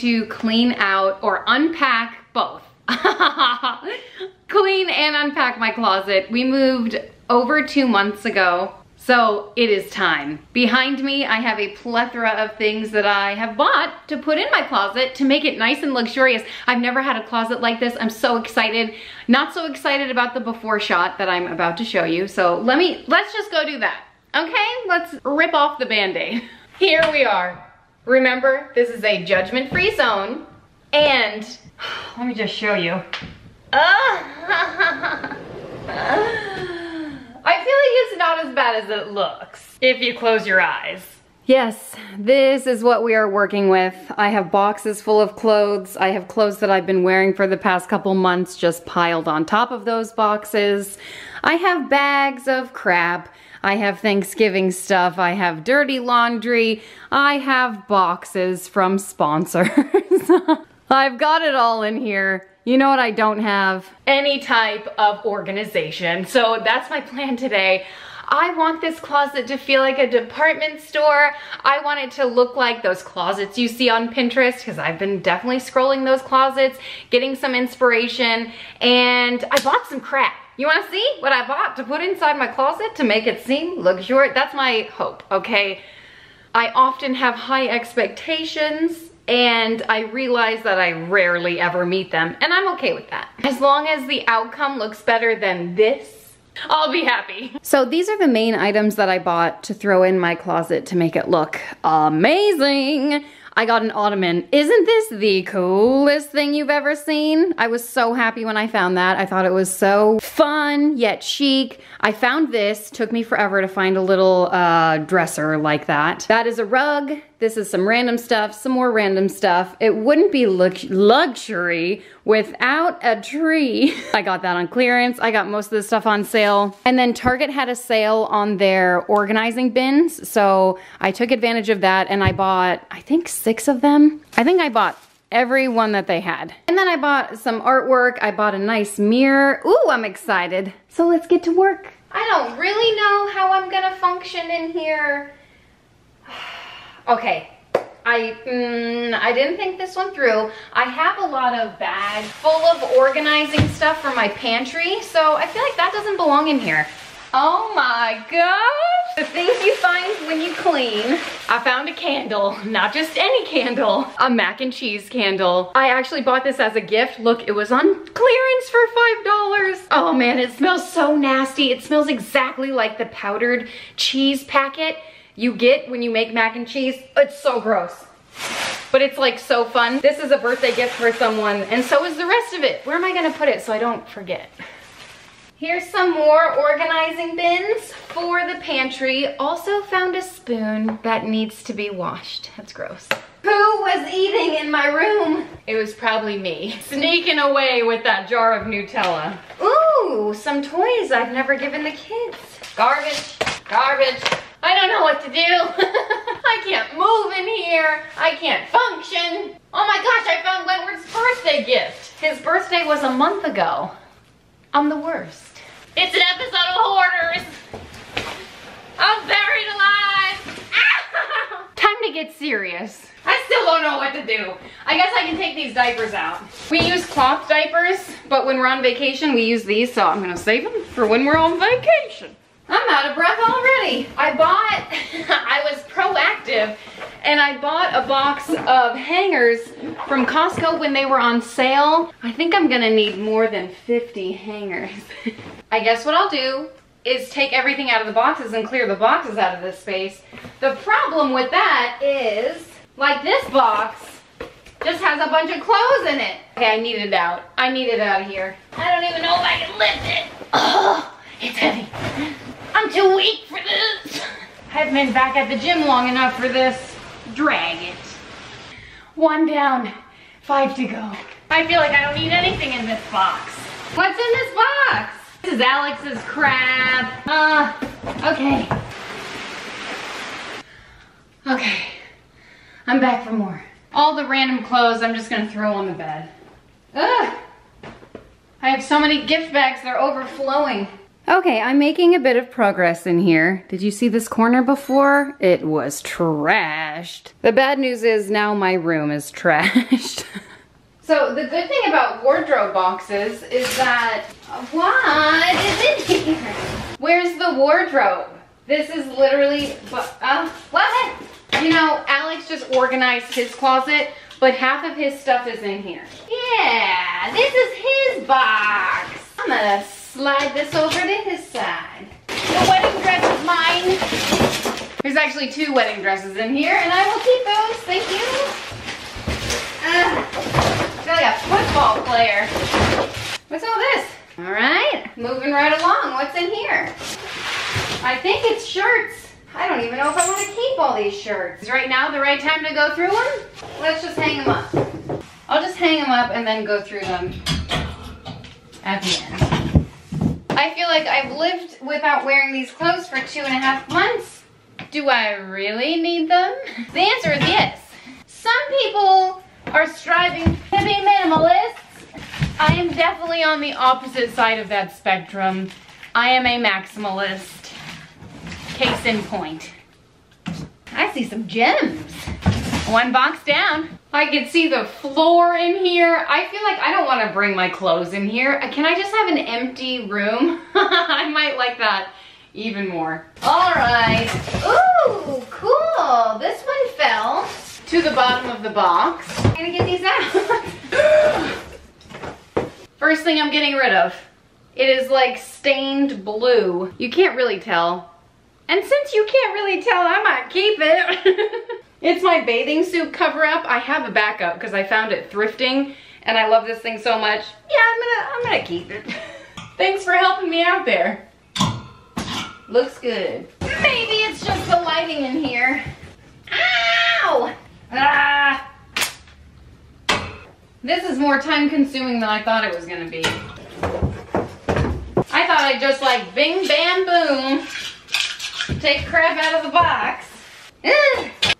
to clean out or unpack both. clean and unpack my closet. We moved over two months ago. So it is time. Behind me, I have a plethora of things that I have bought to put in my closet to make it nice and luxurious. I've never had a closet like this. I'm so excited. Not so excited about the before shot that I'm about to show you. So let me, let's just go do that. Okay, let's rip off the band-aid. Here we are. Remember, this is a judgment-free zone. And let me just show you. I feel like it's not as bad as it looks if you close your eyes. Yes, this is what we are working with. I have boxes full of clothes. I have clothes that I've been wearing for the past couple months just piled on top of those boxes. I have bags of crap. I have Thanksgiving stuff. I have dirty laundry. I have boxes from sponsors. I've got it all in here. You know what I don't have? Any type of organization. So that's my plan today. I want this closet to feel like a department store. I want it to look like those closets you see on Pinterest because I've been definitely scrolling those closets, getting some inspiration, and I bought some crap. You wanna see what I bought to put inside my closet to make it seem luxurious? That's my hope, okay? I often have high expectations and I realize that I rarely ever meet them and I'm okay with that. As long as the outcome looks better than this, I'll be happy. So these are the main items that I bought to throw in my closet to make it look amazing. I got an ottoman. Isn't this the coolest thing you've ever seen? I was so happy when I found that. I thought it was so fun yet chic. I found this, took me forever to find a little uh, dresser like that. That is a rug. This is some random stuff, some more random stuff. It wouldn't be luxury without a tree. I got that on clearance. I got most of the stuff on sale. And then Target had a sale on their organizing bins. So I took advantage of that and I bought, I think six of them. I think I bought every one that they had. And then I bought some artwork. I bought a nice mirror. Ooh, I'm excited. So let's get to work. I don't really know how I'm gonna function in here. Okay, I, mm, I didn't think this one through. I have a lot of bags full of organizing stuff for my pantry, so I feel like that doesn't belong in here. Oh my gosh! The things you find when you clean. I found a candle, not just any candle, a mac and cheese candle. I actually bought this as a gift. Look, it was on clearance for $5. Oh man, it smells so nasty. It smells exactly like the powdered cheese packet you get when you make mac and cheese. It's so gross. But it's like so fun. This is a birthday gift for someone and so is the rest of it. Where am I gonna put it so I don't forget? Here's some more organizing bins for the pantry. Also found a spoon that needs to be washed. That's gross. Who was eating in my room? It was probably me. Sneaking away with that jar of Nutella. Ooh, some toys I've never given the kids. Garbage, garbage. I don't know what to do. I can't move in here. I can't function. Oh my gosh, I found Wentworth's birthday gift. His birthday was a month ago. I'm the worst. It's an episode of Hoarders. I'm buried alive. Time to get serious. I still don't know what to do. I guess I can take these diapers out. We use cloth diapers, but when we're on vacation, we use these, so I'm gonna save them for when we're on vacation. I'm out of breath already. I bought, I was proactive, and I bought a box of hangers from Costco when they were on sale. I think I'm gonna need more than 50 hangers. I guess what I'll do is take everything out of the boxes and clear the boxes out of this space. The problem with that is, like this box, just has a bunch of clothes in it. Okay, I need it out. I need it out of here. I don't even know if I can lift it. Oh, it's heavy. I'm too weak for this. I haven't been back at the gym long enough for this. Drag it. One down, five to go. I feel like I don't need anything in this box. What's in this box? This is Alex's crap. Uh, okay. Okay, I'm back for more. All the random clothes I'm just gonna throw on the bed. Ugh! I have so many gift bags, they're overflowing. Okay, I'm making a bit of progress in here. Did you see this corner before? It was trashed. The bad news is now my room is trashed. so the good thing about wardrobe boxes is that, what is in here? Where's the wardrobe? This is literally, uh, what? You know, Alex just organized his closet, but half of his stuff is in here. Yeah, this is his box. I'm gonna slide this over to his side. The wedding dress is mine. There's actually two wedding dresses in here, and I will keep those. Thank you. Uh, like a football player. What's all this? All right, moving right along. What's in here? I think it's shirts. I don't even know if I want to keep all these shirts. Is right now the right time to go through them? Let's just hang them up. I'll just hang them up and then go through them at the end. I feel like I've lived without wearing these clothes for two and a half months. Do I really need them? The answer is yes. Some people are striving to be minimalists. I am definitely on the opposite side of that spectrum. I am a maximalist. Case in point. I see some gems. One box down. I can see the floor in here. I feel like I don't want to bring my clothes in here. Can I just have an empty room? I might like that even more. All right. Ooh, cool. This one fell to the bottom of the box. I'm gonna get these out. First thing I'm getting rid of. It is like stained blue. You can't really tell. And since you can't really tell, I might keep it. it's my bathing suit cover up. I have a backup because I found it thrifting and I love this thing so much. Yeah, I'm gonna, I'm gonna keep it. Thanks for helping me out there. Looks good. Maybe it's just the lighting in here. Ow! Ah! This is more time consuming than I thought it was gonna be. I thought I'd just like bing bam boom take crap out of the box.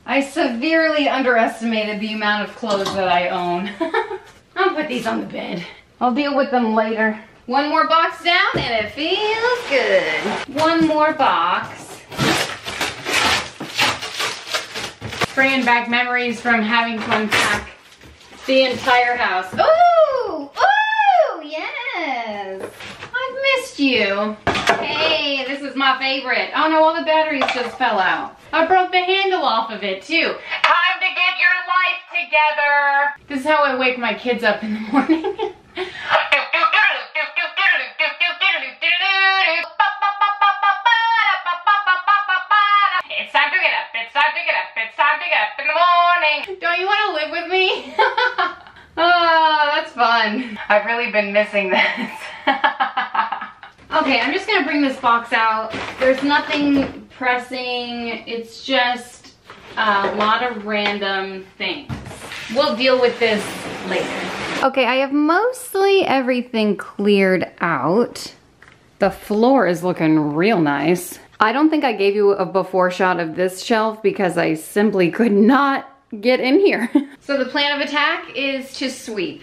I severely underestimated the amount of clothes that I own. I'll put these on the bed. I'll deal with them later. One more box down and it feels good. One more box. Bringing back memories from having to unpack the entire house. Ooh, ooh, yes. I've missed you. Hey, this is my favorite. Oh no, all the batteries just fell out. I broke the handle off of it too. Time to get your life together. This is how I wake my kids up in the morning. It's time to get up. It's time to get up. It's time to get up in the morning. Don't you want to live with me? oh, that's fun. I've really been missing this. Okay, I'm just gonna bring this box out. There's nothing pressing. It's just a lot of random things. We'll deal with this later. Okay, I have mostly everything cleared out. The floor is looking real nice. I don't think I gave you a before shot of this shelf because I simply could not get in here. so the plan of attack is to sweep.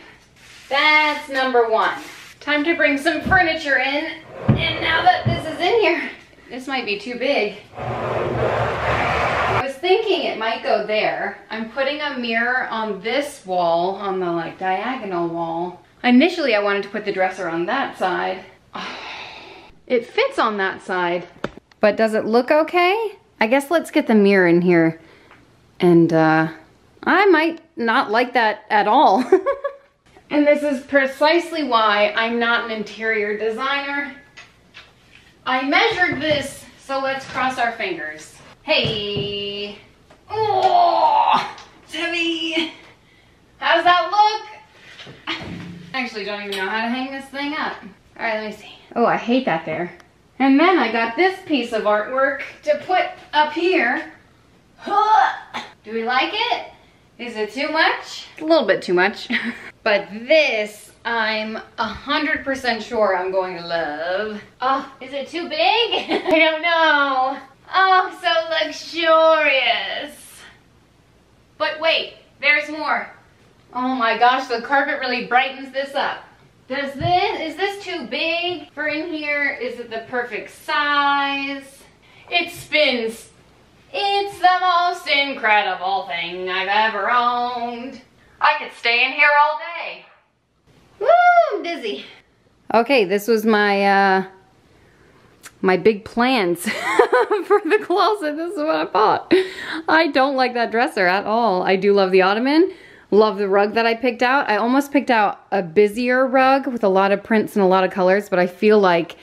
That's number one. Time to bring some furniture in. And now that this is in here, this might be too big. I was thinking it might go there. I'm putting a mirror on this wall, on the like diagonal wall. Initially I wanted to put the dresser on that side. It fits on that side. But does it look okay? I guess let's get the mirror in here. And uh, I might not like that at all. And this is precisely why I'm not an interior designer. I measured this, so let's cross our fingers. Hey. Oh, it's heavy. How does that look? I actually don't even know how to hang this thing up. All right, let me see. Oh, I hate that there. And then I got this piece of artwork to put up here. Do we like it? Is it too much? A little bit too much. but this, I'm 100% sure I'm going to love. Oh, is it too big? I don't know. Oh, so luxurious. But wait, there's more. Oh my gosh, the carpet really brightens this up. Does this, is this too big for in here? Is it the perfect size? It spins. It's the most incredible thing I've ever owned. I could stay in here all day. Woo, I'm dizzy. Okay, this was my, uh, my big plans for the closet. This is what I bought. I don't like that dresser at all. I do love the ottoman. Love the rug that I picked out. I almost picked out a busier rug with a lot of prints and a lot of colors, but I feel like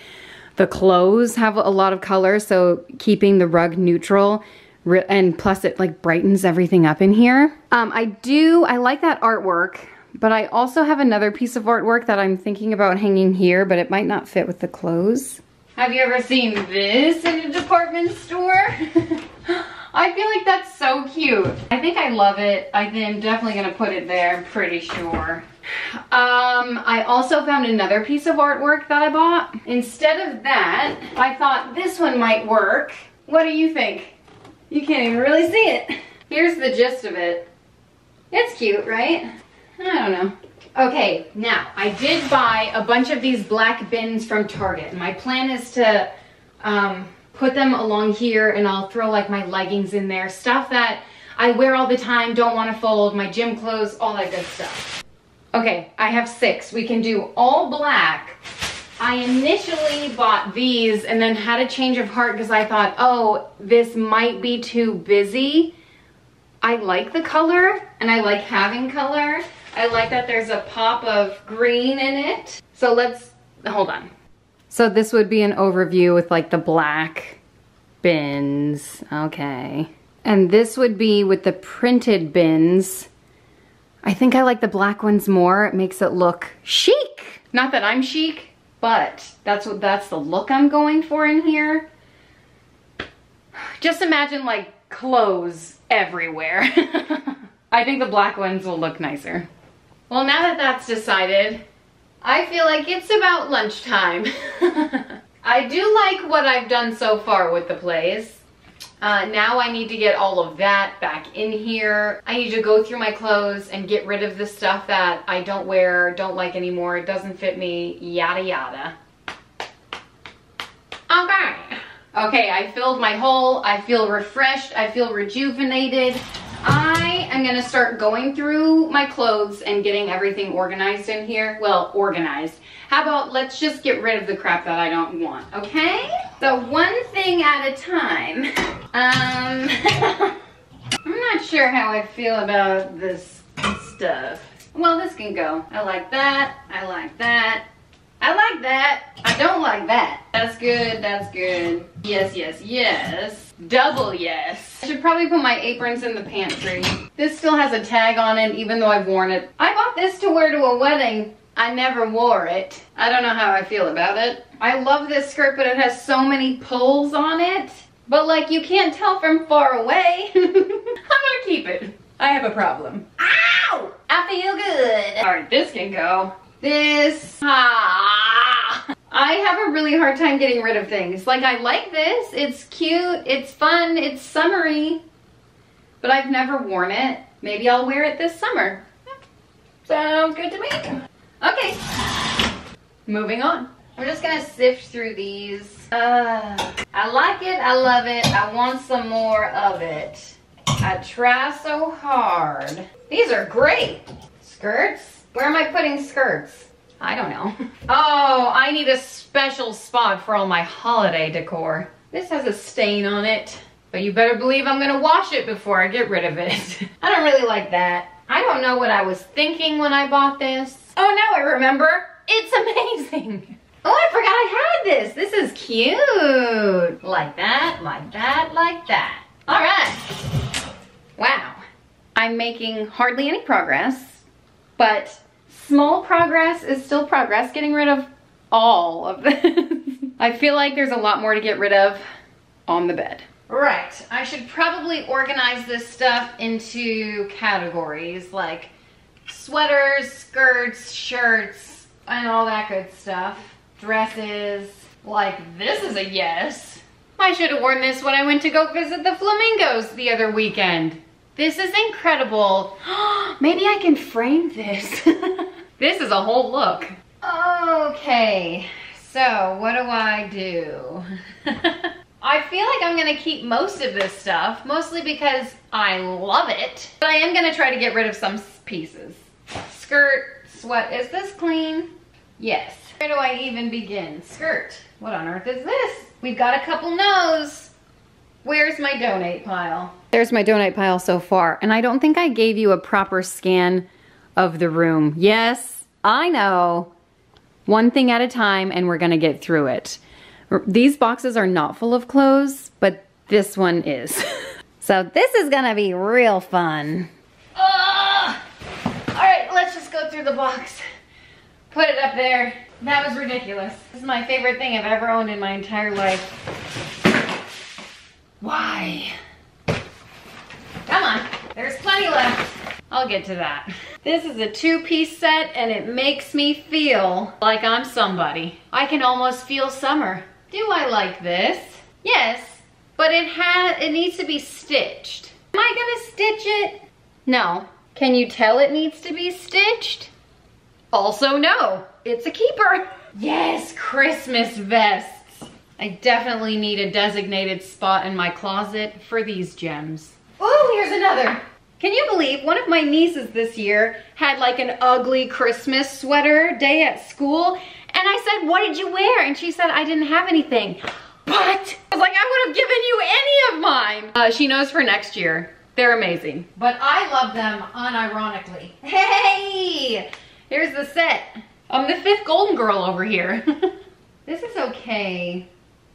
the clothes have a lot of color, so keeping the rug neutral and plus it like brightens everything up in here. Um, I do, I like that artwork, but I also have another piece of artwork that I'm thinking about hanging here, but it might not fit with the clothes. Have you ever seen this in a department store? I feel like that's so cute. I think I love it. I am definitely gonna put it there, I'm pretty sure. Um, I also found another piece of artwork that I bought. Instead of that, I thought this one might work. What do you think? You can't even really see it. Here's the gist of it. It's cute, right? I don't know. Okay, now I did buy a bunch of these black bins from Target. My plan is to um, put them along here and I'll throw like my leggings in there, stuff that I wear all the time, don't want to fold, my gym clothes, all that good stuff. Okay, I have six. We can do all black. I initially bought these and then had a change of heart because I thought, oh, this might be too busy. I like the color and I like having color. I like that there's a pop of green in it. So let's, hold on. So this would be an overview with like the black bins. Okay. And this would be with the printed bins. I think I like the black ones more. It makes it look chic. Not that I'm chic, but that's what that's the look I'm going for in here. Just imagine like clothes everywhere. I think the black ones will look nicer. Well, now that that's decided, I feel like it's about lunchtime. I do like what I've done so far with the plays. Uh, now I need to get all of that back in here. I need to go through my clothes and get rid of the stuff that I don't wear, don't like anymore, it doesn't fit me, yada yada. Okay. Okay, I filled my hole. I feel refreshed. I feel rejuvenated. I am gonna start going through my clothes and getting everything organized in here. Well, organized. How about let's just get rid of the crap that I don't want, okay? So one thing at a time. Um, I'm not sure how I feel about this stuff. Well, this can go. I like that. I like that. I like that. I don't like that. That's good. That's good. Yes, yes, yes. Double yes. I should probably put my aprons in the pantry. This still has a tag on it even though I've worn it. I bought this to wear to a wedding. I never wore it. I don't know how I feel about it. I love this skirt but it has so many pulls on it. But like you can't tell from far away. I'm gonna keep it. I have a problem. Ow! I feel good. All right, this can go this. Ah. I have a really hard time getting rid of things. Like I like this, it's cute, it's fun, it's summery, but I've never worn it. Maybe I'll wear it this summer. Sounds good to me. Okay, moving on. I'm just gonna sift through these. Uh, I like it, I love it, I want some more of it. I try so hard. These are great. Skirts, where am I putting skirts? I don't know. Oh, I need a special spot for all my holiday decor. This has a stain on it, but you better believe I'm gonna wash it before I get rid of it. I don't really like that. I don't know what I was thinking when I bought this. Oh, now I remember. It's amazing. Oh, I forgot I had this. This is cute. Like that, like that, like that. All right. Wow. I'm making hardly any progress, but small progress is still progress. Getting rid of all of this. I feel like there's a lot more to get rid of on the bed. Right, I should probably organize this stuff into categories like sweaters, skirts, shirts, and all that good stuff. Dresses, like this is a yes. I should have worn this when I went to go visit the flamingos the other weekend. This is incredible. Maybe I can frame this. this is a whole look. Okay, so what do I do? I feel like I'm gonna keep most of this stuff, mostly because I love it. But I am gonna try to get rid of some pieces. Skirt, sweat, is this clean? Yes. Where do I even begin? Skirt, what on earth is this? We've got a couple no's. Where's my donate pile? There's my donate pile so far. And I don't think I gave you a proper scan of the room. Yes, I know. One thing at a time and we're gonna get through it. These boxes are not full of clothes, but this one is. so this is gonna be real fun. Uh, all right, let's just go through the box. Put it up there. That was ridiculous. This is my favorite thing I've ever owned in my entire life. Why? Come on, there's plenty left. I'll get to that. This is a two-piece set and it makes me feel like I'm somebody. I can almost feel summer. Do I like this? Yes, but it has it needs to be stitched. Am I gonna stitch it? No. Can you tell it needs to be stitched? Also no, it's a keeper. Yes, Christmas vests. I definitely need a designated spot in my closet for these gems. Oh, here's another. Can you believe one of my nieces this year had like an ugly Christmas sweater day at school and I said, what did you wear? And she said, I didn't have anything. But I was like, I would have given you any of mine. Uh, she knows for next year. They're amazing. But I love them unironically. Hey, here's the set. I'm the fifth golden girl over here. this is okay.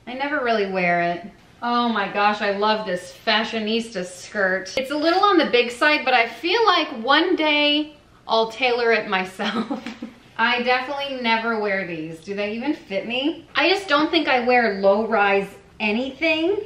I never really wear it. Oh my gosh, I love this fashionista skirt. It's a little on the big side, but I feel like one day I'll tailor it myself. I definitely never wear these. Do they even fit me? I just don't think I wear low-rise anything.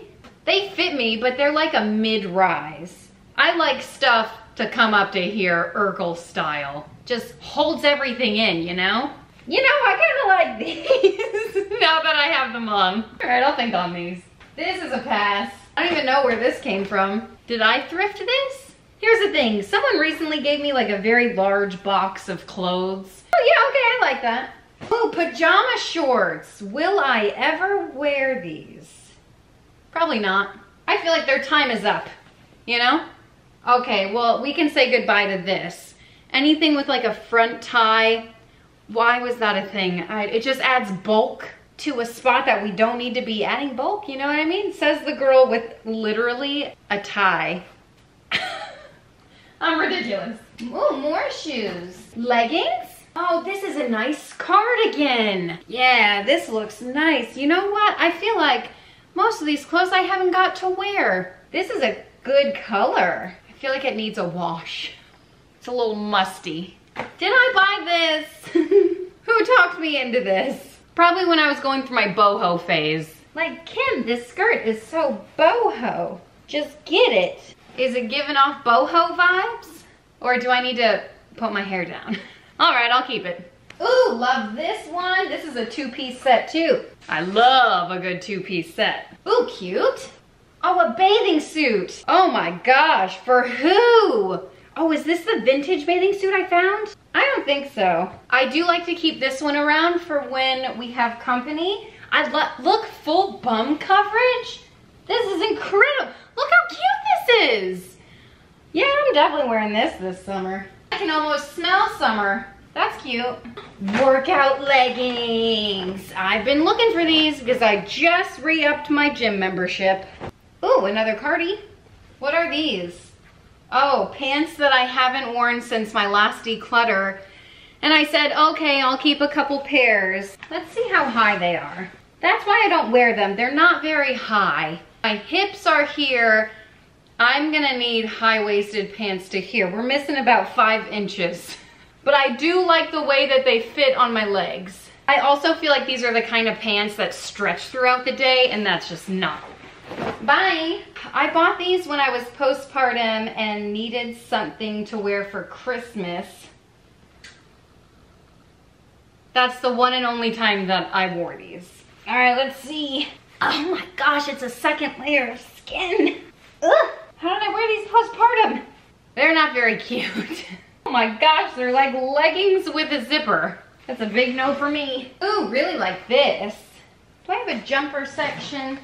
They fit me, but they're like a mid-rise. I like stuff to come up to here, Urkel style. Just holds everything in, you know? You know, I kind of like these now that I have them on. All right, I'll think on these. This is a pass. I don't even know where this came from. Did I thrift this? Here's the thing, someone recently gave me like a very large box of clothes. Oh yeah, okay, I like that. Oh, pajama shorts. Will I ever wear these? Probably not. I feel like their time is up, you know? Okay, well, we can say goodbye to this. Anything with like a front tie, why was that a thing? I, it just adds bulk to a spot that we don't need to be adding bulk, you know what I mean? Says the girl with literally a tie. I'm ridiculous. Oh, more shoes. Leggings? Oh, this is a nice cardigan. Yeah, this looks nice. You know what? I feel like most of these clothes I haven't got to wear. This is a good color. I feel like it needs a wash. It's a little musty. Did I buy this? Who talked me into this? Probably when I was going through my boho phase. Like, Kim, this skirt is so boho. Just get it. Is it giving off boho vibes? Or do I need to put my hair down? All right, I'll keep it. Ooh, love this one. This is a two-piece set too. I love a good two-piece set. Ooh, cute. Oh, a bathing suit. Oh my gosh, for who? Oh, is this the vintage bathing suit I found? I don't think so. I do like to keep this one around for when we have company. I look full bum coverage. This is incredible. Look how cute this is. Yeah, I'm definitely wearing this this summer. I can almost smell summer. That's cute. Workout leggings. I've been looking for these because I just re-upped my gym membership. Ooh, another cardi. What are these? Oh, pants that I haven't worn since my last declutter. And I said, okay, I'll keep a couple pairs. Let's see how high they are. That's why I don't wear them. They're not very high. My hips are here. I'm gonna need high-waisted pants to here. We're missing about five inches. But I do like the way that they fit on my legs. I also feel like these are the kind of pants that stretch throughout the day and that's just not. Bye. I bought these when I was postpartum and needed something to wear for Christmas. That's the one and only time that I wore these. All right, let's see. Oh my gosh, it's a second layer of skin. Ugh, how did I wear these postpartum? They're not very cute. oh my gosh, they're like leggings with a zipper. That's a big no for me. Ooh, really like this. Do I have a jumper section?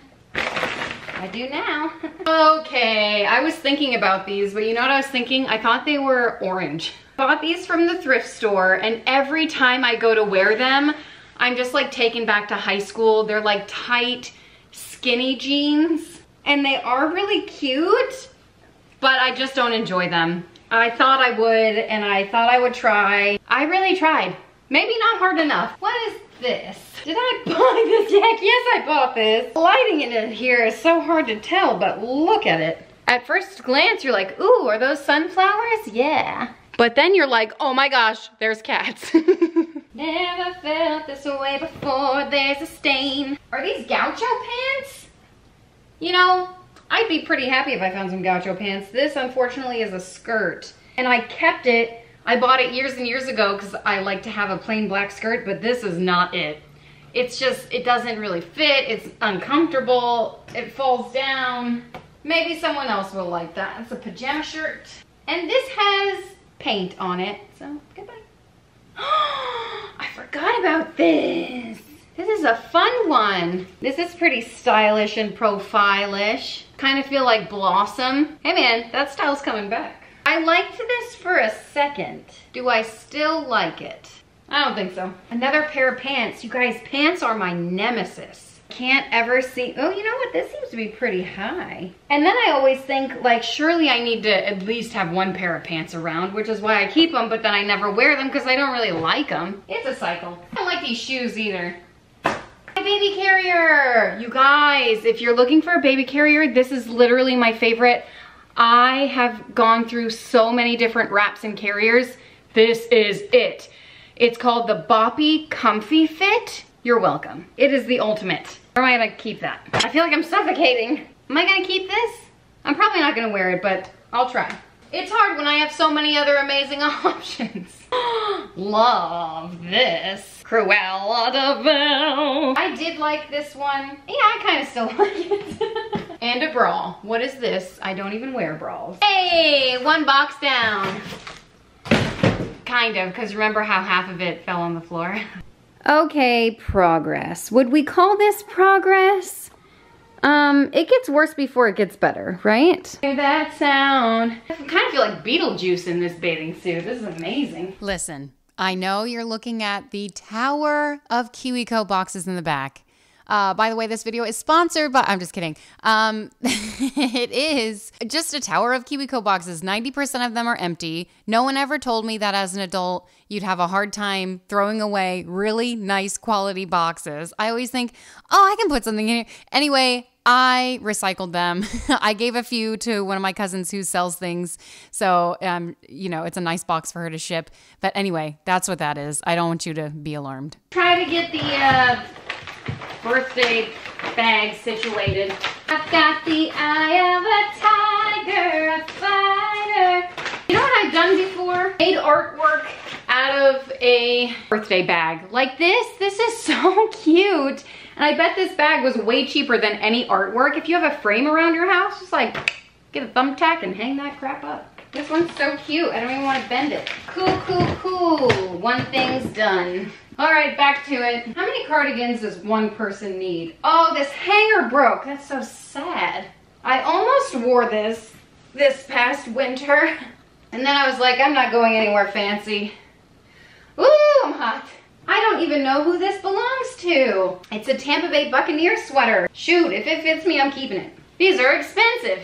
I do now. okay, I was thinking about these, but you know what I was thinking? I thought they were orange. Bought these from the thrift store, and every time I go to wear them, I'm just like taken back to high school. They're like tight, skinny jeans, and they are really cute, but I just don't enjoy them. I thought I would, and I thought I would try. I really tried. Maybe not hard enough. What is this? Did I buy this? Yes, I bought this. Lighting in here is so hard to tell, but look at it. At first glance, you're like, ooh, are those sunflowers? Yeah. But then you're like, oh my gosh, there's cats. Never felt this way before, there's a stain. Are these gaucho pants? You know, I'd be pretty happy if I found some gaucho pants. This, unfortunately, is a skirt. And I kept it I bought it years and years ago because I like to have a plain black skirt, but this is not it. It's just, it doesn't really fit. It's uncomfortable. It falls down. Maybe someone else will like that. It's a pajama shirt. And this has paint on it, so goodbye. I forgot about this. This is a fun one. This is pretty stylish and profilish. Kind of feel like Blossom. Hey man, that style's coming back. I liked this for a second. Do I still like it? I don't think so. Another pair of pants. You guys, pants are my nemesis. Can't ever see, oh, you know what? This seems to be pretty high. And then I always think, like, surely I need to at least have one pair of pants around, which is why I keep them, but then I never wear them because I don't really like them. It's a cycle. I don't like these shoes either. My baby carrier! You guys, if you're looking for a baby carrier, this is literally my favorite. I have gone through so many different wraps and carriers. This is it. It's called the Boppy Comfy Fit. You're welcome. It is the ultimate. Or am I gonna keep that? I feel like I'm suffocating. Am I gonna keep this? I'm probably not gonna wear it, but I'll try. It's hard when I have so many other amazing options. Love this. Cruella de Vil. I did like this one. Yeah, I kind of still like it. and a bra. What is this? I don't even wear bras. Hey, one box down. Kind of, because remember how half of it fell on the floor? okay, progress. Would we call this progress? Um, it gets worse before it gets better, right? Hear that sound. I kind of feel like Beetlejuice in this bathing suit. This is amazing. Listen, I know you're looking at the tower of KiwiCo boxes in the back. Uh, by the way, this video is sponsored, but I'm just kidding. Um, it is just a tower of KiwiCo boxes. 90% of them are empty. No one ever told me that as an adult, you'd have a hard time throwing away really nice quality boxes. I always think, oh, I can put something in here. Anyway, I recycled them. I gave a few to one of my cousins who sells things. So, um, you know, it's a nice box for her to ship. But anyway, that's what that is. I don't want you to be alarmed. Try to get the uh, birthday bag situated. I've got the eye of a tiger, a fighter. I've done before? Made artwork out of a birthday bag. Like this, this is so cute. And I bet this bag was way cheaper than any artwork. If you have a frame around your house, just like get a thumbtack and hang that crap up. This one's so cute. I don't even want to bend it. Cool, cool, cool. One thing's done. All right, back to it. How many cardigans does one person need? Oh, this hanger broke. That's so sad. I almost wore this this past winter. And then I was like, I'm not going anywhere fancy. Ooh, I'm hot. I don't even know who this belongs to. It's a Tampa Bay Buccaneer sweater. Shoot, if it fits me, I'm keeping it. These are expensive.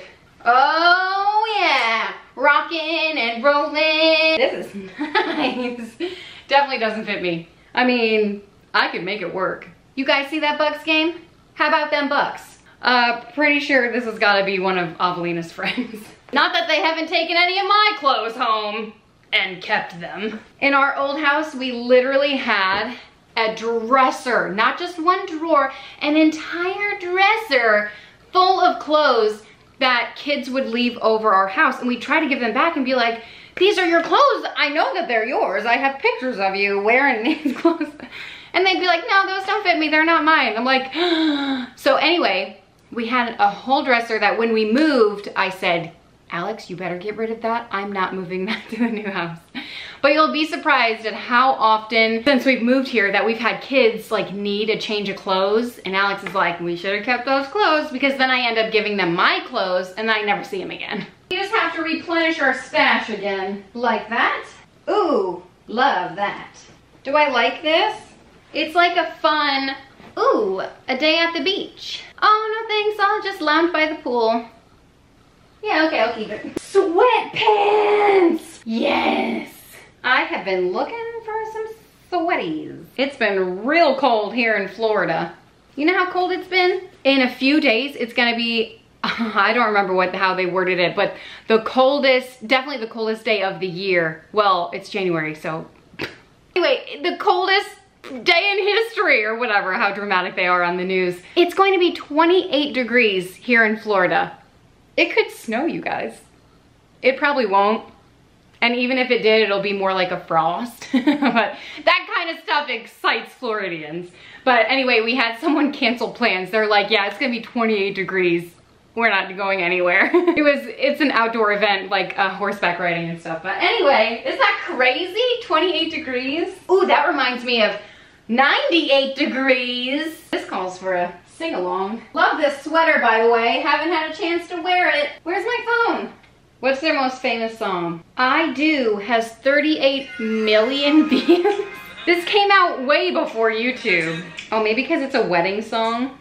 Oh yeah, rocking and rolling. This is nice. Definitely doesn't fit me. I mean, I could make it work. You guys see that Bucs game? How about them Bucs? Uh, pretty sure this has gotta be one of Avelina's friends. Not that they haven't taken any of my clothes home and kept them. In our old house, we literally had a dresser, not just one drawer, an entire dresser full of clothes that kids would leave over our house. And we try to give them back and be like, these are your clothes. I know that they're yours. I have pictures of you wearing these clothes. And they'd be like, no, those don't fit me. They're not mine. I'm like, so anyway, we had a whole dresser that when we moved, I said, Alex, you better get rid of that. I'm not moving that to the new house. But you'll be surprised at how often since we've moved here that we've had kids like need a change of clothes. And Alex is like, we should have kept those clothes because then I end up giving them my clothes and I never see them again. We just have to replenish our stash again. Like that. Ooh, love that. Do I like this? It's like a fun, ooh, a day at the beach. Oh, no thanks, I'll just lounge by the pool. Yeah, okay, I'll keep it. Sweatpants! Yes! I have been looking for some sweaties. It's been real cold here in Florida. You know how cold it's been? In a few days, it's gonna be I don't remember what how they worded it, but the coldest, definitely the coldest day of the year. Well, it's January, so anyway, the coldest day in history or whatever, how dramatic they are on the news. It's going to be 28 degrees here in Florida. It could snow, you guys. It probably won't. And even if it did, it'll be more like a frost. but that kind of stuff excites Floridians. But anyway, we had someone cancel plans. They're like, yeah, it's gonna be 28 degrees we're not going anywhere. it was, it's an outdoor event, like uh, horseback riding and stuff. But anyway, is that crazy? 28 degrees? Ooh, that reminds me of 98 degrees. This calls for a sing along. Love this sweater, by the way. Haven't had a chance to wear it. Where's my phone? What's their most famous song? I Do has 38 million views. this came out way before YouTube. Oh, maybe because it's a wedding song?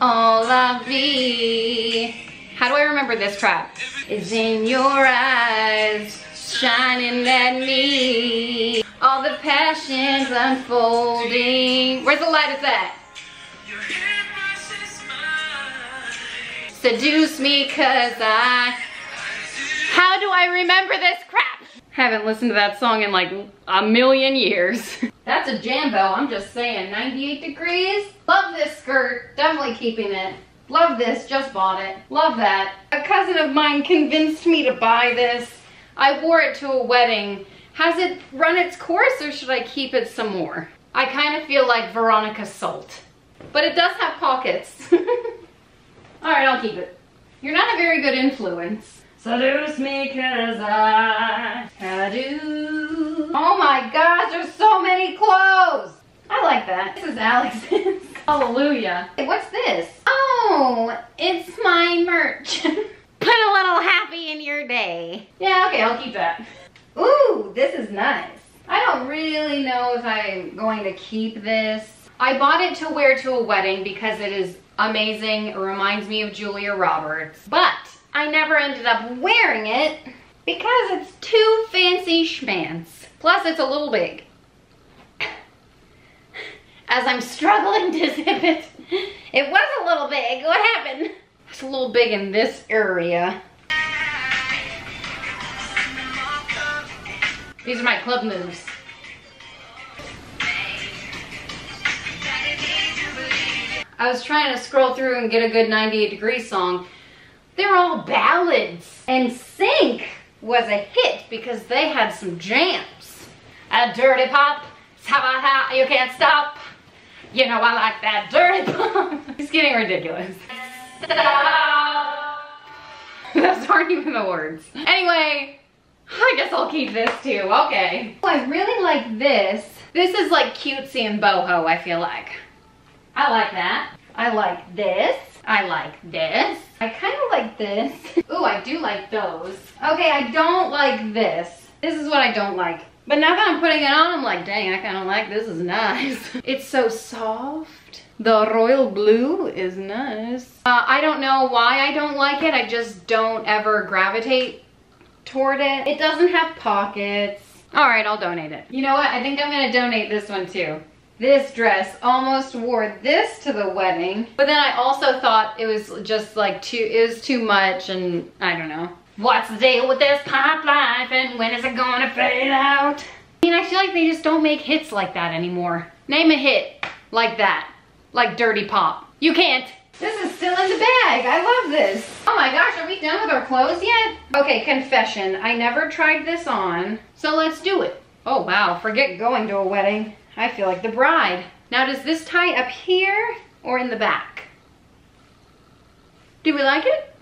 all of me. How do I remember this crap? Is in your eyes, shining at me. All the passions unfolding. Where's the light at that? Seduce me cause I... How do I remember this crap? Haven't listened to that song in like a million years. That's a Jambo, I'm just saying. 98 degrees. Love this skirt, definitely keeping it. Love this, just bought it. Love that. A cousin of mine convinced me to buy this. I wore it to a wedding. Has it run its course or should I keep it some more? I kind of feel like Veruca Salt. But it does have pockets. Alright, I'll keep it. You're not a very good influence. Seduce me cause I, do. Oh my gosh, there's so many clothes. I like that. This is Alex's. Hallelujah. Hey, what's this? Oh, it's my merch. Put a little happy in your day. Yeah, okay, I'll keep that. Ooh, this is nice. I don't really know if I'm going to keep this. I bought it to wear to a wedding because it is amazing. It reminds me of Julia Roberts. But I never ended up wearing it because it's too fancy schmance. Plus it's a little big. As I'm struggling to zip it, it was a little big. What happened? It's a little big in this area. These are my club moves. I was trying to scroll through and get a good 98 degree song they're all ballads. NSYNC was a hit because they had some jams. A dirty pop, you can't stop. You know I like that dirty pop. it's getting ridiculous. Those aren't even the words. Anyway, I guess I'll keep this too, okay. Oh, I really like this. This is like cutesy and boho, I feel like. I like that. I like this. I like this. I kind of like this. Ooh, I do like those. Okay, I don't like this. This is what I don't like. But now that I'm putting it on, I'm like, dang, I kind of like this. is nice. it's so soft. The royal blue is nice. Uh, I don't know why I don't like it. I just don't ever gravitate toward it. It doesn't have pockets. All right, I'll donate it. You know what? I think I'm gonna donate this one too this dress almost wore this to the wedding but then i also thought it was just like too it was too much and i don't know what's the deal with this pop life and when is it gonna fade out i mean i feel like they just don't make hits like that anymore name a hit like that like dirty pop you can't this is still in the bag. I love this. Oh my gosh, are we done with our clothes yet? Okay, confession. I never tried this on, so let's do it. Oh wow, forget going to a wedding. I feel like the bride. Now does this tie up here or in the back? Do we like it?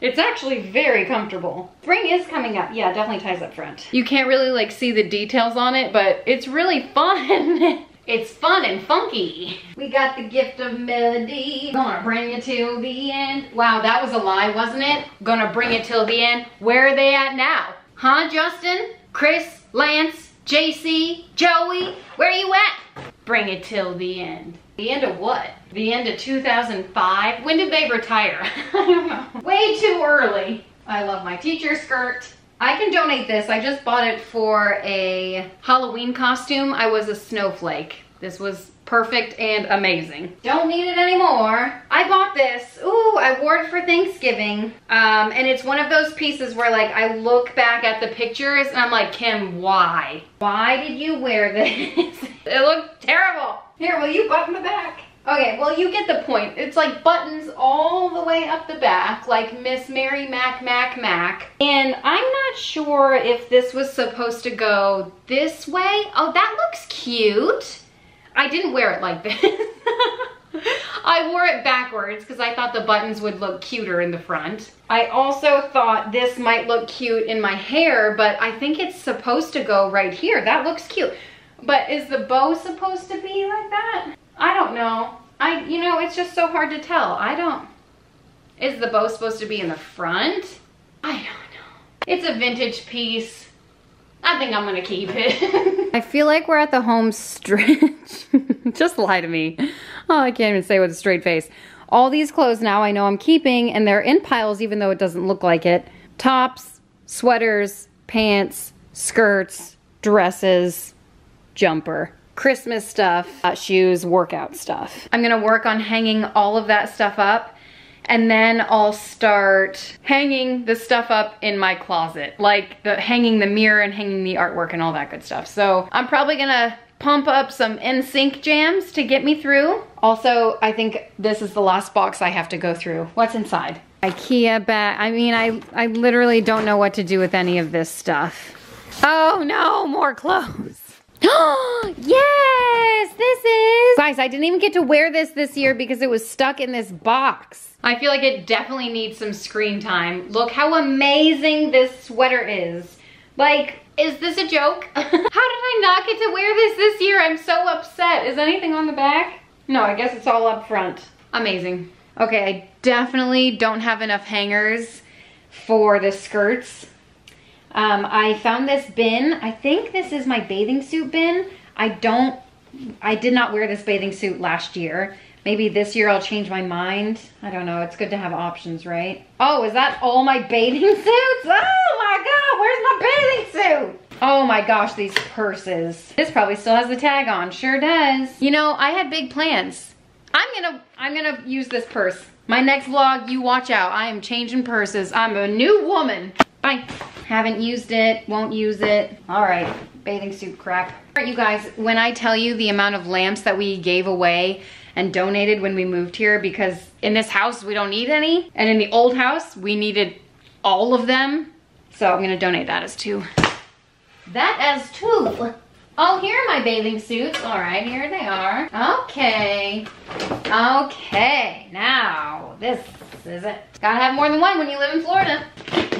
It's actually very comfortable. Spring is coming up. Yeah, definitely ties up front. You can't really like see the details on it, but it's really fun. it's fun and funky. We got the gift of melody. Gonna bring it till the end. Wow, that was a lie, wasn't it? Gonna bring it till the end. Where are they at now? Huh, Justin? Chris? Lance? JC? Joey? Where are you at? Bring it till the end. The end of what? The end of 2005? When did they retire? I don't know. Way too early. I love my teacher skirt. I can donate this. I just bought it for a Halloween costume. I was a snowflake. This was perfect and amazing. Don't need it anymore. I bought this. Ooh, I wore it for Thanksgiving. Um, and it's one of those pieces where like I look back at the pictures and I'm like, Kim, why? Why did you wear this? it looked terrible. Here, will you button the back? Okay, well you get the point. It's like buttons all the way up the back, like Miss Mary Mac Mac Mac. And I'm not sure if this was supposed to go this way. Oh, that looks cute. I didn't wear it like this. I wore it backwards because I thought the buttons would look cuter in the front. I also thought this might look cute in my hair, but I think it's supposed to go right here. That looks cute. But is the bow supposed to be like that? I don't know. I, you know, it's just so hard to tell. I don't, is the bow supposed to be in the front? I don't know. It's a vintage piece. I think I'm gonna keep it. I feel like we're at the home stretch. just lie to me. Oh, I can't even say with a straight face. All these clothes now I know I'm keeping and they're in piles even though it doesn't look like it. Tops, sweaters, pants, skirts, dresses, jumper, Christmas stuff, uh, shoes, workout stuff. I'm gonna work on hanging all of that stuff up and then I'll start hanging the stuff up in my closet, like the hanging the mirror and hanging the artwork and all that good stuff. So I'm probably gonna pump up some NSYNC jams to get me through. Also, I think this is the last box I have to go through. What's inside? Ikea bag. I mean, I, I literally don't know what to do with any of this stuff. Oh no, more clothes. yes, this is. Guys, I didn't even get to wear this this year because it was stuck in this box. I feel like it definitely needs some screen time. Look how amazing this sweater is. Like, is this a joke? how did I not get to wear this this year? I'm so upset. Is anything on the back? No, I guess it's all up front. Amazing. Okay, I definitely don't have enough hangers for the skirts. Um, I found this bin. I think this is my bathing suit bin. I don't, I did not wear this bathing suit last year. Maybe this year I'll change my mind. I don't know. It's good to have options, right? Oh, is that all my bathing suits? Oh my God, where's my bathing suit? Oh my gosh, these purses. This probably still has the tag on. Sure does. You know, I had big plans. I'm gonna, I'm gonna use this purse. My next vlog, you watch out. I am changing purses. I'm a new woman. Bye. Haven't used it, won't use it. All right, bathing suit crap. All right, you guys, when I tell you the amount of lamps that we gave away and donated when we moved here, because in this house, we don't need any. And in the old house, we needed all of them. So I'm gonna donate that as two. That as two. Oh, here are my bathing suits. All right, here they are. Okay. Okay, now this is it. Gotta have more than one when you live in Florida.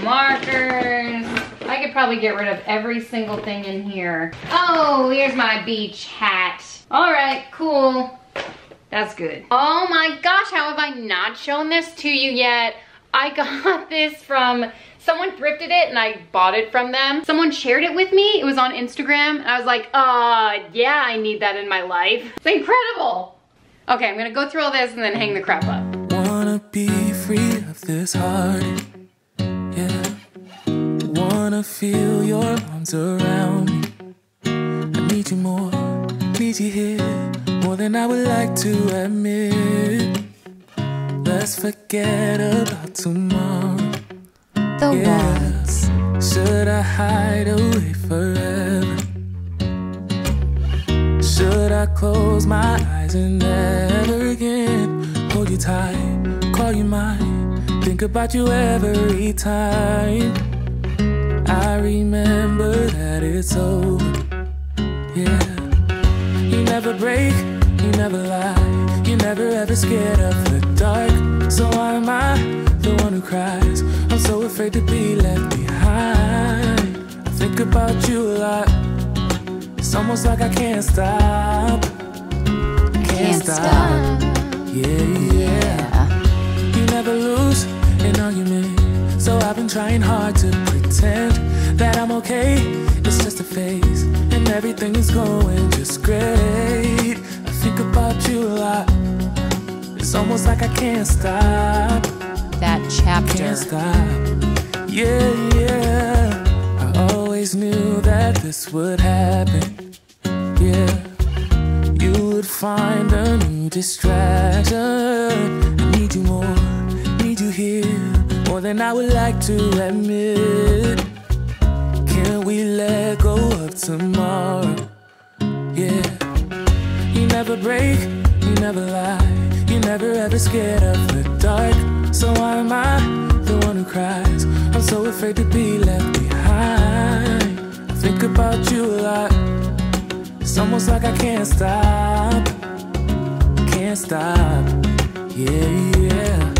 Markers. I could probably get rid of every single thing in here. Oh, here's my beach hat. All right, cool. That's good. Oh my gosh, how have I not shown this to you yet? I got this from someone thrifted it and I bought it from them. Someone shared it with me. It was on Instagram. I was like, uh, yeah, I need that in my life. It's incredible. Okay, I'm gonna go through all this and then hang the crap up. This heart, yeah. Wanna feel your arms around me. I need you more, need you here, more than I would like to admit. Let's forget about tomorrow the yeah. ones. Should I hide away forever? Should I close my eyes and never again hold you tight, call you mine, think about you every time? I remember that it's over. Yeah, you never break, you never lie, you never ever scared of the dark. So why am I? the one who cries. I'm so afraid to be left behind. I think about you a lot. It's almost like I can't stop. Can't, Can't stop. stop. Yeah, yeah. You never lose an argument. So I've been trying hard to pretend that I'm okay. It's just a phase, and everything is going just great. I think about you a lot. It's almost like I can't stop. That chapter. Can't stop. Yeah, yeah. I always knew that this would happen. Yeah. You would find a new distraction. I need you more, here, more than I would like to admit. Can we let go of tomorrow? Yeah. You never break, you never lie, you never ever scared of the dark. So why am I the one who cries? I'm so afraid to be left behind. I think about you a lot. It's almost like I can't stop. Can't stop. Yeah, yeah.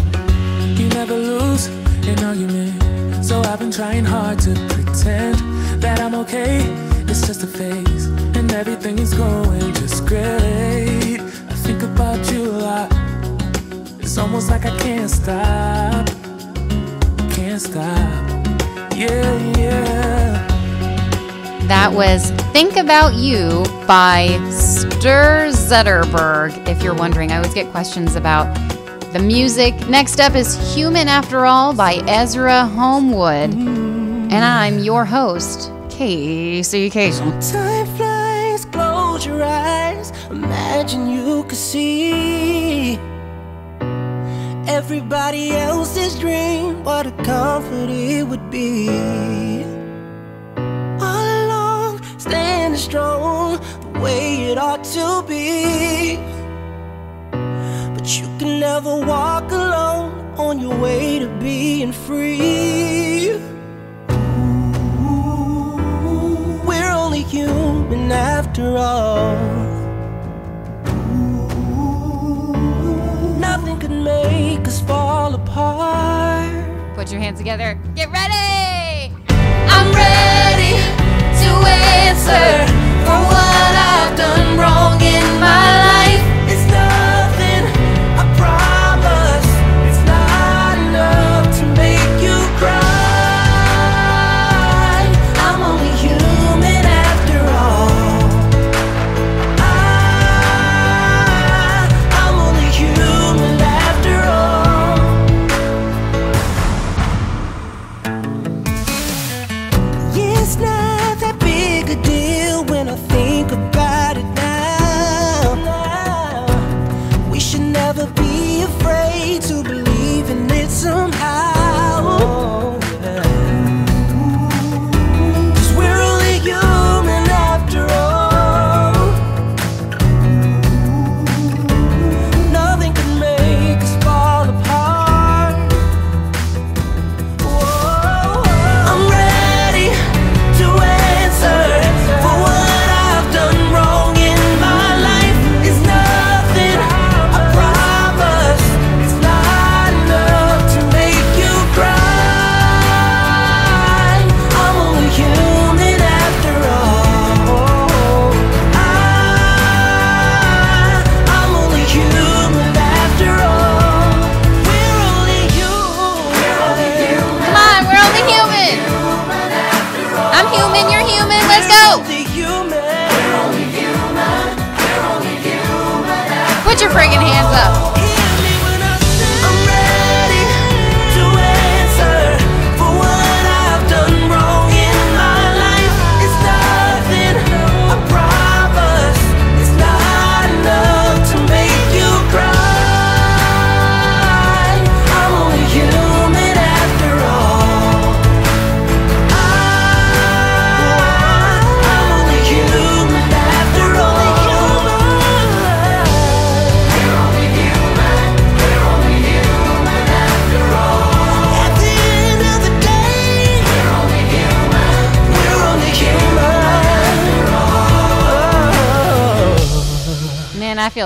Never lose an argument. So I've been trying hard to pretend that I'm okay. It's just a phase, and everything is going just great. I think about you a lot. It's almost like I can't stop. Can't stop. Yeah, yeah. That was Think About You by Sture Zetterberg. If you're wondering, I always get questions about the music. Next up is Human After All by Ezra Homewood. And I'm your host, Casey Kasem. Time flies, close your eyes. Imagine you could see everybody else's dream. What a comfort it would be. All along, standing strong, the way it ought to be. You can never walk alone on your way to being free. We're only human after all. Nothing could make us fall apart. Put your hands together. Get ready! I'm ready to answer for what I've done wrong in my life.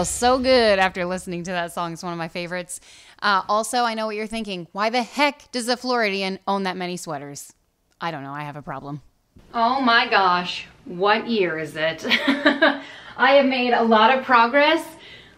Feels so good after listening to that song. It's one of my favorites. Uh, also, I know what you're thinking. Why the heck does a Floridian own that many sweaters? I don't know. I have a problem. Oh my gosh, what year is it? I have made a lot of progress,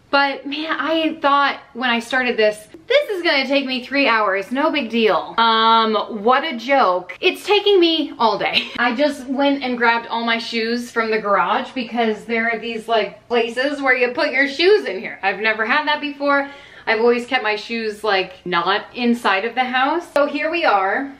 but man, I thought when I started this, this is gonna take me three hours, no big deal. Um, what a joke. It's taking me all day. I just went and grabbed all my shoes from the garage because there are these like places where you put your shoes in here. I've never had that before. I've always kept my shoes like not inside of the house. So here we are.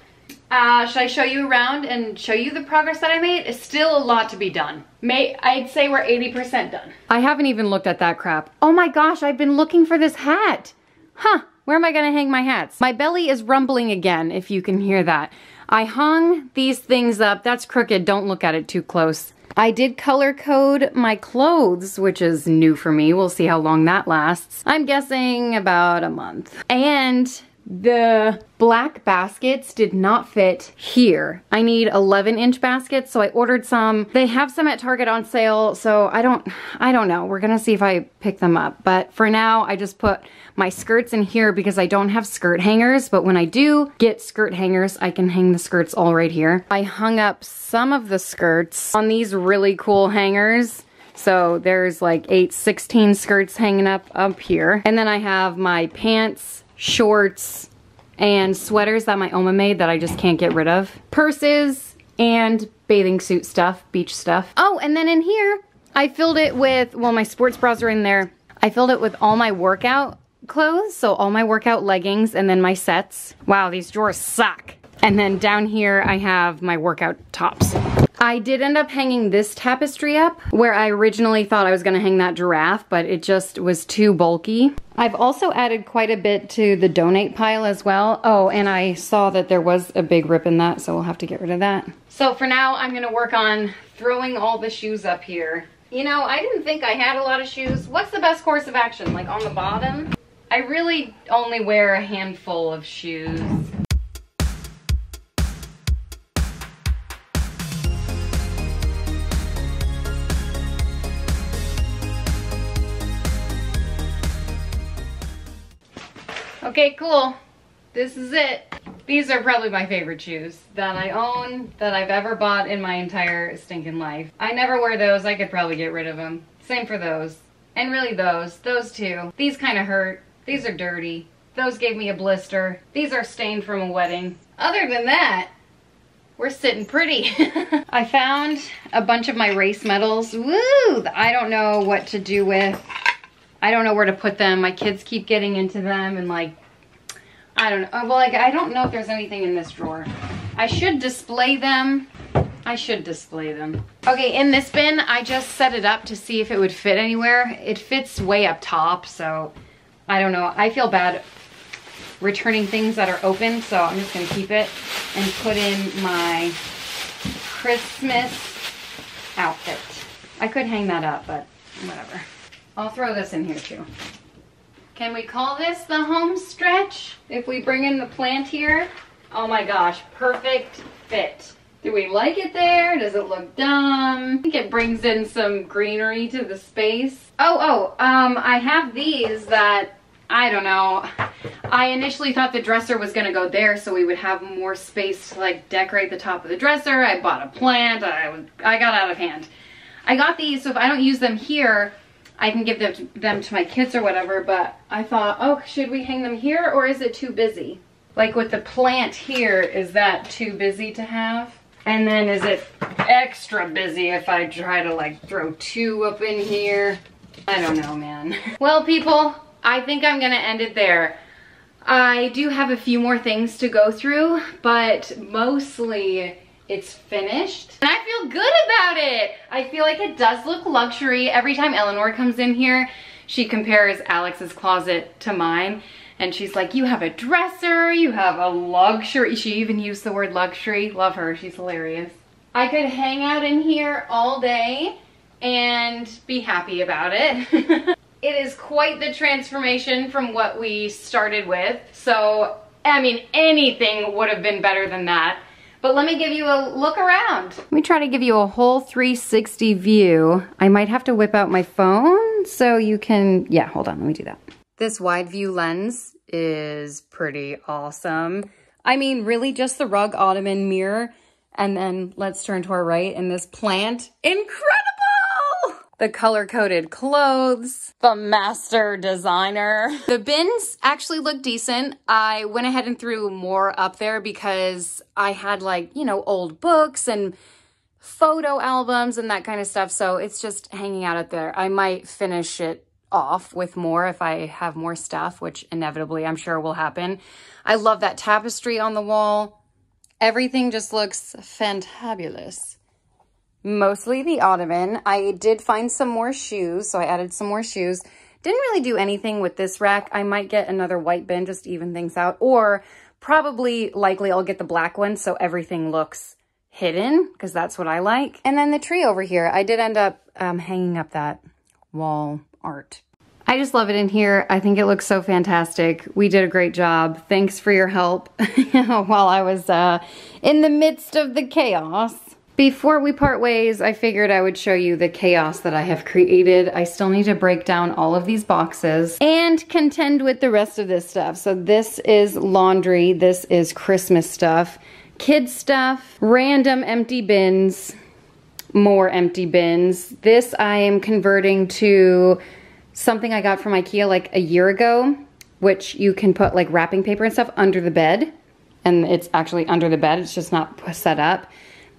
Uh, should I show you around and show you the progress that I made? It's still a lot to be done. May I'd say we're 80% done. I haven't even looked at that crap. Oh my gosh, I've been looking for this hat. Huh, where am I gonna hang my hats? My belly is rumbling again, if you can hear that. I hung these things up. That's crooked, don't look at it too close. I did color code my clothes, which is new for me. We'll see how long that lasts. I'm guessing about a month. And the black baskets did not fit here. I need 11 inch baskets, so I ordered some. They have some at Target on sale, so I don't, I don't know. We're gonna see if I pick them up. But for now, I just put my skirts in here because I don't have skirt hangers, but when I do get skirt hangers, I can hang the skirts all right here. I hung up some of the skirts on these really cool hangers. So there's like eight, 16 skirts hanging up up here. And then I have my pants, shorts, and sweaters that my Oma made that I just can't get rid of. Purses and bathing suit stuff, beach stuff. Oh, and then in here, I filled it with, well, my sports bras are in there. I filled it with all my workout clothes, so all my workout leggings and then my sets. Wow, these drawers suck. And then down here, I have my workout tops. I did end up hanging this tapestry up where I originally thought I was gonna hang that giraffe, but it just was too bulky. I've also added quite a bit to the donate pile as well. Oh, and I saw that there was a big rip in that, so we'll have to get rid of that. So for now, I'm gonna work on throwing all the shoes up here. You know, I didn't think I had a lot of shoes. What's the best course of action? Like on the bottom? I really only wear a handful of shoes. Okay, cool. This is it. These are probably my favorite shoes that I own, that I've ever bought in my entire stinking life. I never wear those. I could probably get rid of them. Same for those. And really those. Those two. These kind of hurt. These are dirty. Those gave me a blister. These are stained from a wedding. Other than that, we're sitting pretty. I found a bunch of my race medals. Woo! I don't know what to do with. I don't know where to put them. My kids keep getting into them and like, I don't know. Uh, well, like, I don't know if there's anything in this drawer. I should display them. I should display them. Okay, in this bin, I just set it up to see if it would fit anywhere. It fits way up top, so I don't know. I feel bad returning things that are open, so I'm just gonna keep it and put in my Christmas outfit. I could hang that up, but whatever. I'll throw this in here too. Can we call this the home stretch? If we bring in the plant here? Oh my gosh, perfect fit. Do we like it there? Does it look dumb? I think it brings in some greenery to the space. Oh, oh, um, I have these that, I don't know. I initially thought the dresser was gonna go there so we would have more space to like decorate the top of the dresser. I bought a plant, I, was, I got out of hand. I got these so if I don't use them here, I can give them to, them to my kids or whatever, but I thought, oh, should we hang them here or is it too busy? Like with the plant here, is that too busy to have? And then is it extra busy if I try to like throw two up in here? I don't know, man. Well, people, I think I'm gonna end it there. I do have a few more things to go through, but mostly it's finished. And I feel good about it. I feel like it does look luxury. Every time Eleanor comes in here, she compares Alex's closet to mine. And she's like, you have a dresser, you have a luxury. She even used the word luxury. Love her, she's hilarious. I could hang out in here all day and be happy about it. it is quite the transformation from what we started with. So, I mean, anything would have been better than that. But let me give you a look around. Let me try to give you a whole 360 view. I might have to whip out my phone so you can, yeah, hold on, let me do that. This wide view lens is pretty awesome. I mean, really just the rug ottoman mirror. And then let's turn to our right and this plant. Incredible! The color-coded clothes, the master designer. The bins actually look decent. I went ahead and threw more up there because I had like, you know, old books and photo albums and that kind of stuff. So it's just hanging out up there. I might finish it off with more if I have more stuff, which inevitably I'm sure will happen. I love that tapestry on the wall. Everything just looks fantabulous. Mostly the ottoman. I did find some more shoes, so I added some more shoes. Didn't really do anything with this rack. I might get another white bin just to even things out, or probably likely I'll get the black one so everything looks hidden because that's what I like. And then the tree over here, I did end up um, hanging up that wall art. I just love it in here. I think it looks so fantastic. We did a great job. Thanks for your help while I was uh, in the midst of the chaos. Before we part ways, I figured I would show you the chaos that I have created. I still need to break down all of these boxes and contend with the rest of this stuff. So this is laundry. This is Christmas stuff. Kids stuff, random empty bins, more empty bins. This I am converting to something I got from Ikea like a year ago, which you can put like wrapping paper and stuff under the bed. And it's actually under the bed, it's just not set up.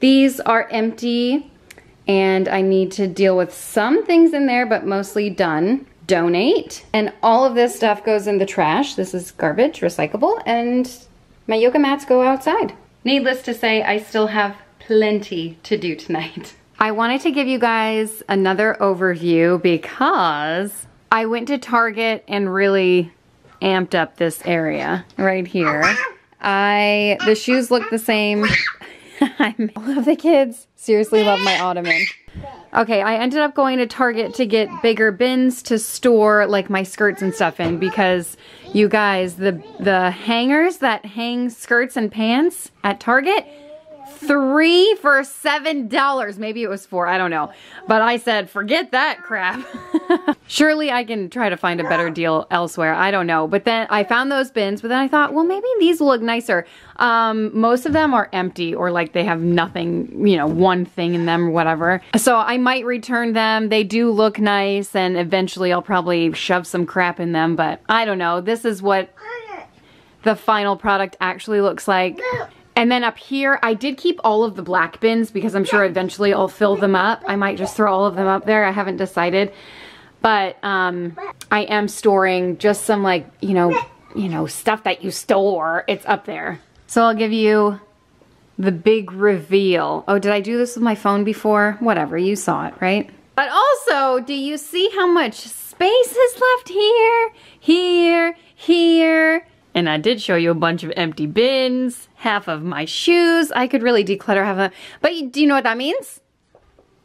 These are empty and I need to deal with some things in there, but mostly done. Donate. And all of this stuff goes in the trash. This is garbage, recyclable, and my yoga mats go outside. Needless to say, I still have plenty to do tonight. I wanted to give you guys another overview because I went to Target and really amped up this area right here. I, the shoes look the same. I love the kids. Seriously love my ottoman. Okay, I ended up going to Target to get bigger bins to store like my skirts and stuff in because you guys, the the hangers that hang skirts and pants at Target, three for seven dollars. Maybe it was four, I don't know. But I said, forget that crap. Surely I can try to find a better deal elsewhere. I don't know. But then I found those bins, but then I thought, well, maybe these will look nicer. Um, most of them are empty or like they have nothing, you know, one thing in them or whatever. So I might return them. They do look nice and eventually I'll probably shove some crap in them, but I don't know. This is what the final product actually looks like. And then up here, I did keep all of the black bins because I'm sure eventually I'll fill them up. I might just throw all of them up there. I haven't decided. But um, I am storing just some like, you know, you know, stuff that you store. It's up there. So I'll give you the big reveal. Oh, did I do this with my phone before? Whatever, you saw it, right? But also, do you see how much space is left here, here, here? And I did show you a bunch of empty bins, half of my shoes. I could really declutter half of But do you know what that means?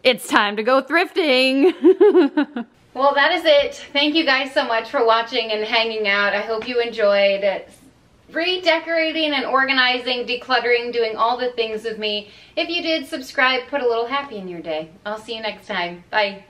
It's time to go thrifting. well, that is it. Thank you guys so much for watching and hanging out. I hope you enjoyed it redecorating and organizing, decluttering, doing all the things with me. If you did, subscribe, put a little happy in your day. I'll see you next time. Bye.